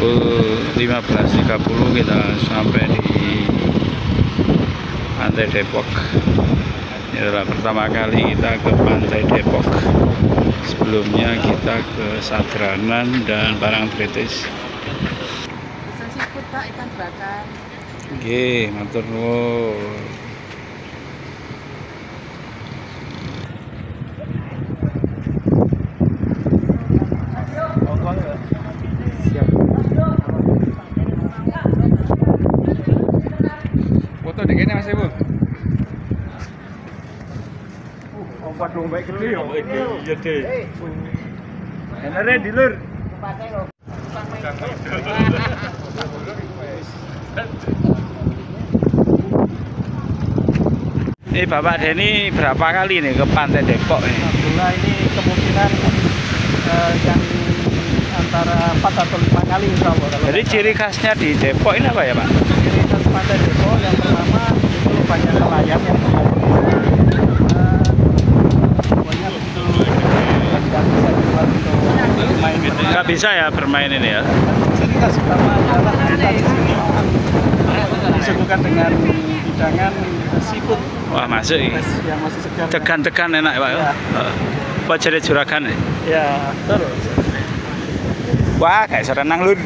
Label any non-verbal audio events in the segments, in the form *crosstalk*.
Pukul 15.30 kita sampai di Pantai Depok. Ini adalah pertama kali kita ke Pantai Depok. Sebelumnya kita ke Sadranan dan ikan bakar. Oke, matur nuwun. Di kene Mas Ibu. Obat dong baik gede ya. Iya deh. Enere di lur. Ini Bapak Denny berapa kali nih ke Pantai Depok ini? Alhamdulillah ini kemungkinan eh, yang antara 4 atau 5 kali insya Allah. Jadi ciri khasnya di Depok ini apa ya Pak? ciri Pantai Depok yang pertama itu banyak nelayan yang nggak bisa dibuat untuk main Nggak bisa ya bermain ini ya? ciri khas utama adalah kita di sini disuguhkan dengan hidangan seafood Wah masuk ini. yang masih segar Tekan-tekan enak Pak? Ya. Apa jadi juragan ya betul Wah kayak serenang lur.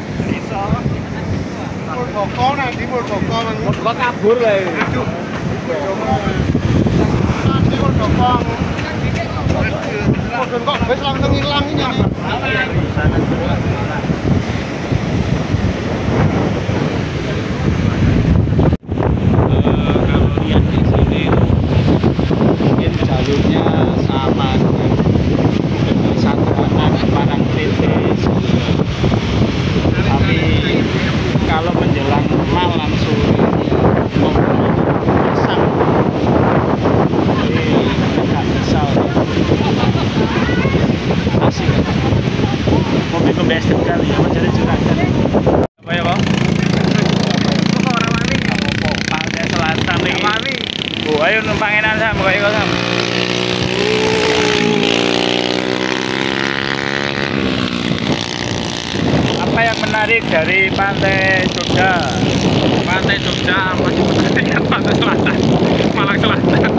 Kok nanti mau kok Kok kabur lah ini. nanti mau dokong. Kok wis langsung hilang ini. Eh, kalau lihat di sini mungkin jalurnya sama dengan dengan Sadranan, Parangtritis tapi kalau menjelang malam sore pasang jadi agak misal asik kembali kali ya mencari juragan apa ya bang? Pantai Selatan nih. Oh, ayo numpang enak sam, kok iku sam. Apa yang menarik dari Pantai Jogja? Pantai Jogja apa sebenarnya *laughs* Pantai Selatan? Malang Selatan.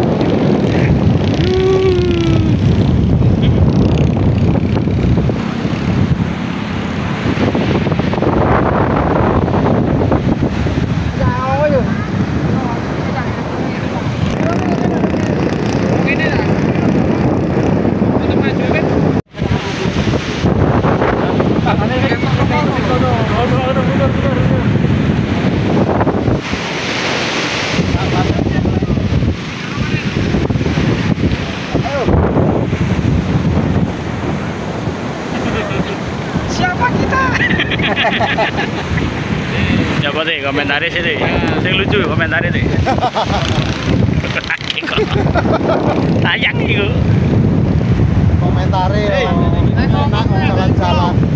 Siapa kita? Coba deh komentarin sih deh. Sing lucu komentarin deh. Sayang itu. Komentari ya. Enak jalan-jalan.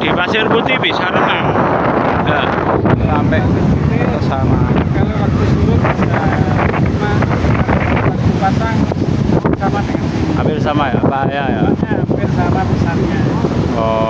Di Pasir Putih bisa renang. Ya, sampai ke sana. Kalau waktu surut uh, lima waktu pasang sama dengan Hampir sama ya, bahaya ya. hampir sama besarnya. Oh.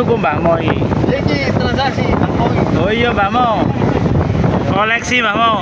Tuku Mbak Mo iki? Transaksi, aku Oh iya Mbak Mo. Koleksi Mbak Mo.